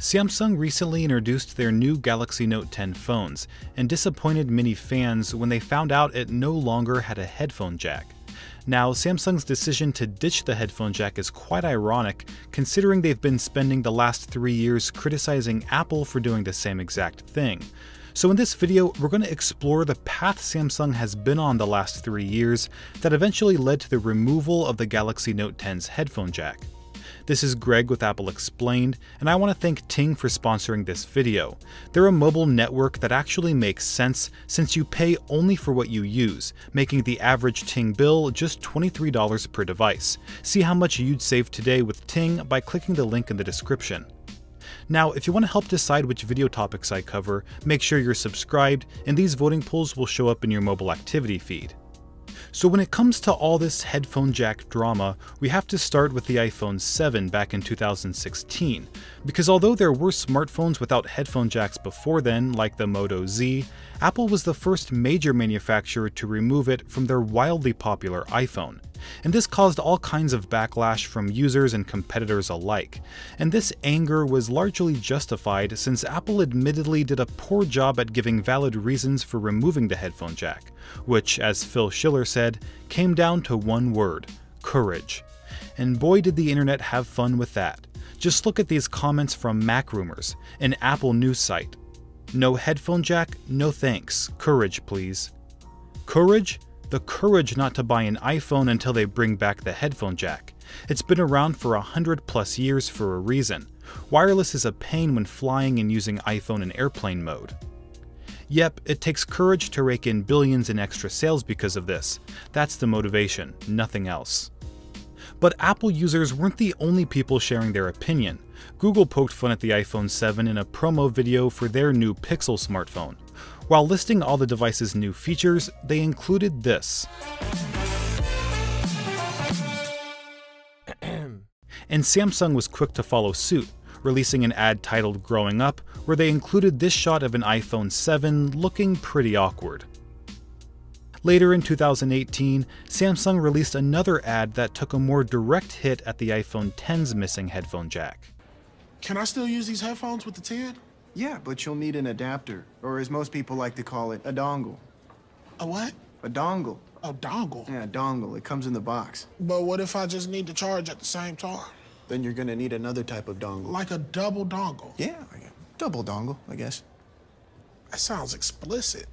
Samsung recently introduced their new Galaxy Note 10 phones and disappointed many fans when they found out it no longer had a headphone jack. Now, Samsung's decision to ditch the headphone jack is quite ironic, considering they've been spending the last three years criticizing Apple for doing the same exact thing. So in this video, we're going to explore the path Samsung has been on the last three years that eventually led to the removal of the Galaxy Note 10's headphone jack. This is Greg with Apple Explained, and I want to thank Ting for sponsoring this video. They're a mobile network that actually makes sense since you pay only for what you use, making the average Ting bill just $23 per device. See how much you'd save today with Ting by clicking the link in the description. Now, if you want to help decide which video topics I cover, make sure you're subscribed, and these voting polls will show up in your mobile activity feed. So when it comes to all this headphone jack drama, we have to start with the iPhone 7 back in 2016, because although there were smartphones without headphone jacks before then, like the Moto Z, Apple was the first major manufacturer to remove it from their wildly popular iPhone and this caused all kinds of backlash from users and competitors alike. And this anger was largely justified since Apple admittedly did a poor job at giving valid reasons for removing the headphone jack, which, as Phil Schiller said, came down to one word courage. And boy, did the internet have fun with that. Just look at these comments from MacRumors, an Apple news site. No headphone jack? No thanks. Courage, please. Courage? The courage not to buy an iPhone until they bring back the headphone jack. It's been around for a hundred plus years for a reason. Wireless is a pain when flying and using iPhone in airplane mode. Yep, it takes courage to rake in billions in extra sales because of this. That's the motivation, nothing else. But Apple users weren't the only people sharing their opinion. Google poked fun at the iPhone 7 in a promo video for their new Pixel smartphone. While listing all the device's new features, they included this. and Samsung was quick to follow suit, releasing an ad titled Growing Up, where they included this shot of an iPhone 7 looking pretty awkward. Later in 2018, Samsung released another ad that took a more direct hit at the iPhone 10's missing headphone jack. Can I still use these headphones with the 10? Yeah, but you'll need an adapter, or as most people like to call it, a dongle. A what? A dongle. A dongle? Yeah, a dongle. It comes in the box. But what if I just need to charge at the same time? Then you're gonna need another type of dongle. Like a double dongle? Yeah, double dongle, I guess. That sounds explicit.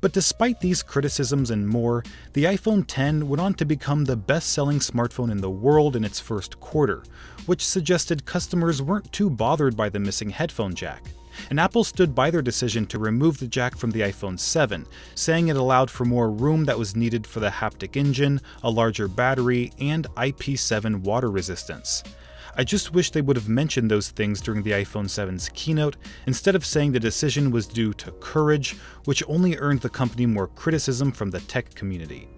But despite these criticisms and more, the iPhone 10 went on to become the best selling smartphone in the world in its first quarter, which suggested customers weren't too bothered by the missing headphone jack. And Apple stood by their decision to remove the jack from the iPhone 7, saying it allowed for more room that was needed for the haptic engine, a larger battery, and IP7 water resistance. I just wish they would have mentioned those things during the iPhone 7's keynote, instead of saying the decision was due to courage, which only earned the company more criticism from the tech community.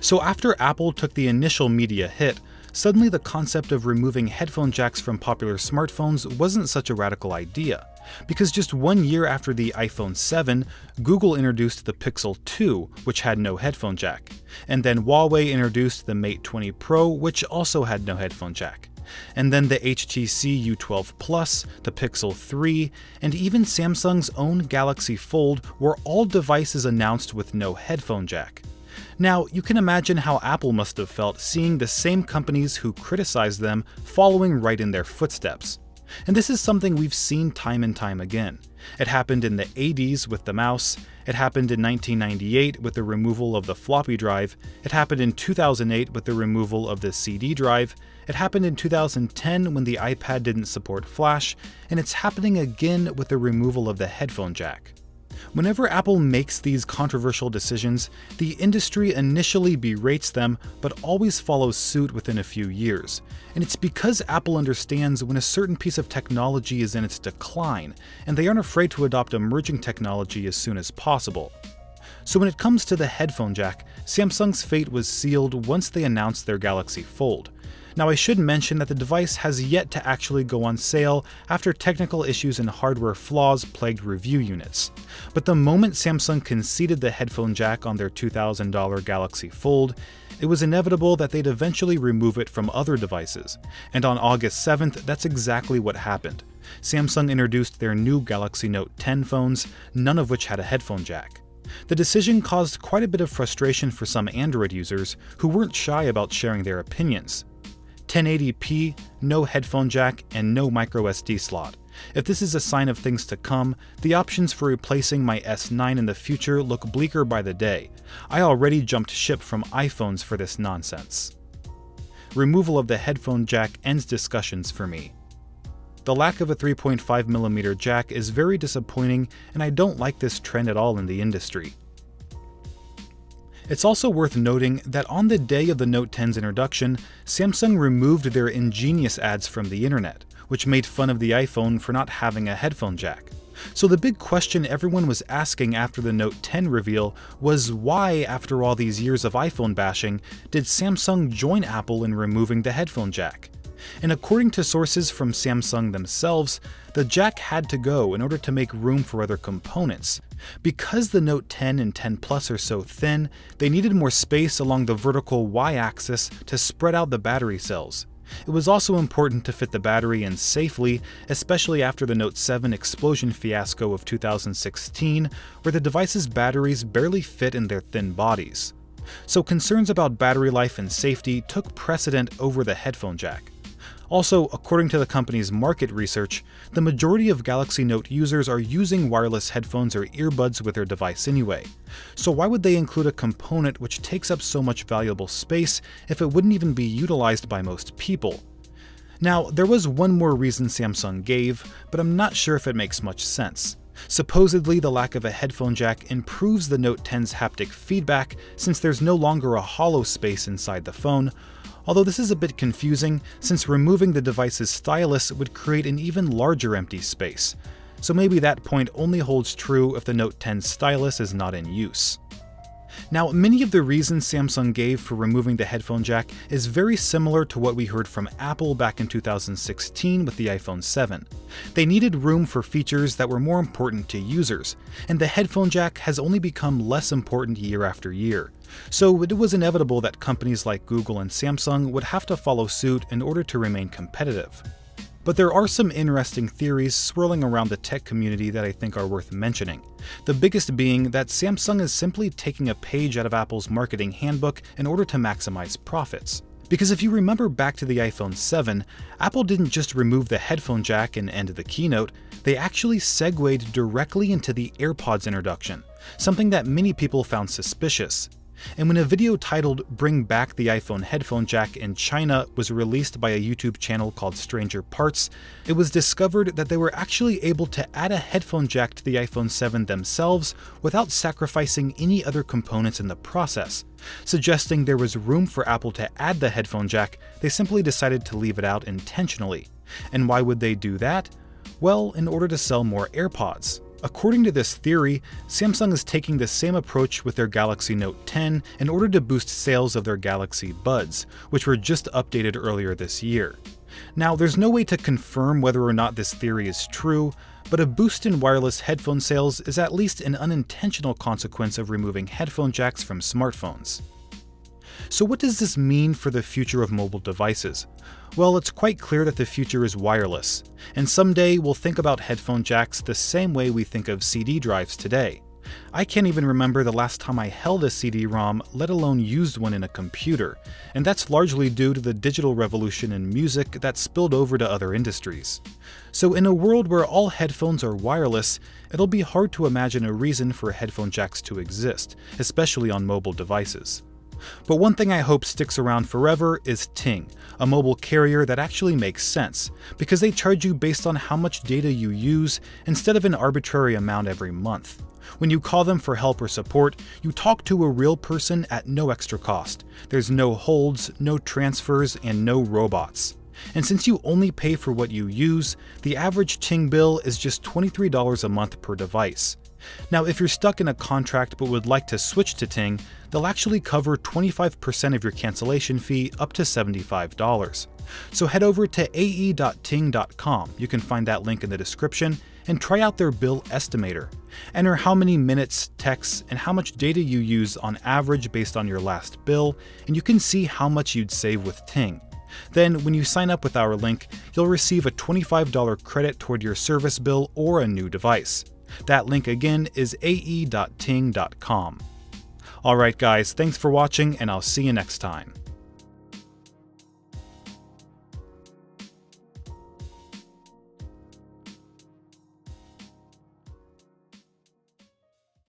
So after Apple took the initial media hit, suddenly the concept of removing headphone jacks from popular smartphones wasn't such a radical idea. Because just one year after the iPhone 7, Google introduced the Pixel 2, which had no headphone jack. And then Huawei introduced the Mate 20 Pro, which also had no headphone jack and then the HTC U12 Plus, the Pixel 3, and even Samsung's own Galaxy Fold were all devices announced with no headphone jack. Now, you can imagine how Apple must have felt seeing the same companies who criticized them following right in their footsteps. And this is something we've seen time and time again. It happened in the 80s with the mouse, it happened in 1998 with the removal of the floppy drive, it happened in 2008 with the removal of the CD drive, it happened in 2010 when the iPad didn't support Flash, and it's happening again with the removal of the headphone jack. Whenever Apple makes these controversial decisions, the industry initially berates them but always follows suit within a few years. And it's because Apple understands when a certain piece of technology is in its decline, and they aren't afraid to adopt emerging technology as soon as possible. So when it comes to the headphone jack, Samsung's fate was sealed once they announced their Galaxy Fold. Now I should mention that the device has yet to actually go on sale after technical issues and hardware flaws plagued review units. But the moment Samsung conceded the headphone jack on their $2,000 Galaxy Fold, it was inevitable that they'd eventually remove it from other devices. And on August 7th, that's exactly what happened. Samsung introduced their new Galaxy Note 10 phones, none of which had a headphone jack. The decision caused quite a bit of frustration for some Android users who weren't shy about sharing their opinions. 1080p, no headphone jack, and no microSD slot. If this is a sign of things to come, the options for replacing my S9 in the future look bleaker by the day. I already jumped ship from iPhones for this nonsense. Removal of the headphone jack ends discussions for me. The lack of a 3.5mm jack is very disappointing, and I don't like this trend at all in the industry. It's also worth noting that on the day of the Note 10's introduction, Samsung removed their ingenious ads from the internet, which made fun of the iPhone for not having a headphone jack. So the big question everyone was asking after the Note 10 reveal was why, after all these years of iPhone bashing, did Samsung join Apple in removing the headphone jack? And according to sources from Samsung themselves, the jack had to go in order to make room for other components. Because the Note 10 and 10 Plus are so thin, they needed more space along the vertical y-axis to spread out the battery cells. It was also important to fit the battery in safely, especially after the Note 7 explosion fiasco of 2016, where the device's batteries barely fit in their thin bodies. So concerns about battery life and safety took precedent over the headphone jack. Also, according to the company's market research, the majority of Galaxy Note users are using wireless headphones or earbuds with their device anyway. So why would they include a component which takes up so much valuable space if it wouldn't even be utilized by most people? Now, there was one more reason Samsung gave, but I'm not sure if it makes much sense. Supposedly, the lack of a headphone jack improves the Note 10's haptic feedback since there's no longer a hollow space inside the phone, although this is a bit confusing since removing the device's stylus would create an even larger empty space. So maybe that point only holds true if the Note 10 stylus is not in use. Now, many of the reasons Samsung gave for removing the headphone jack is very similar to what we heard from Apple back in 2016 with the iPhone 7. They needed room for features that were more important to users, and the headphone jack has only become less important year after year. So it was inevitable that companies like Google and Samsung would have to follow suit in order to remain competitive. But there are some interesting theories swirling around the tech community that I think are worth mentioning. The biggest being that Samsung is simply taking a page out of Apple's marketing handbook in order to maximize profits. Because if you remember back to the iPhone 7, Apple didn't just remove the headphone jack and end the keynote, they actually segued directly into the AirPods introduction, something that many people found suspicious. And when a video titled Bring Back the iPhone Headphone Jack in China was released by a YouTube channel called Stranger Parts, it was discovered that they were actually able to add a headphone jack to the iPhone 7 themselves without sacrificing any other components in the process. Suggesting there was room for Apple to add the headphone jack, they simply decided to leave it out intentionally. And why would they do that? Well, in order to sell more AirPods. According to this theory, Samsung is taking the same approach with their Galaxy Note 10 in order to boost sales of their Galaxy Buds, which were just updated earlier this year. Now, there's no way to confirm whether or not this theory is true, but a boost in wireless headphone sales is at least an unintentional consequence of removing headphone jacks from smartphones. So what does this mean for the future of mobile devices? Well, it's quite clear that the future is wireless, and someday we'll think about headphone jacks the same way we think of CD drives today. I can't even remember the last time I held a CD-ROM, let alone used one in a computer, and that's largely due to the digital revolution in music that spilled over to other industries. So in a world where all headphones are wireless, it'll be hard to imagine a reason for headphone jacks to exist, especially on mobile devices. But one thing I hope sticks around forever is Ting, a mobile carrier that actually makes sense, because they charge you based on how much data you use instead of an arbitrary amount every month. When you call them for help or support, you talk to a real person at no extra cost. There's no holds, no transfers, and no robots. And since you only pay for what you use, the average Ting bill is just $23 a month per device. Now, if you're stuck in a contract but would like to switch to Ting, they'll actually cover 25% of your cancellation fee up to $75. So head over to ae.ting.com, you can find that link in the description, and try out their bill estimator. Enter how many minutes, texts, and how much data you use on average based on your last bill, and you can see how much you'd save with Ting. Then, when you sign up with our link, you'll receive a $25 credit toward your service bill or a new device. That link again is ae.ting.com. Alright guys, thanks for watching and I'll see you next time.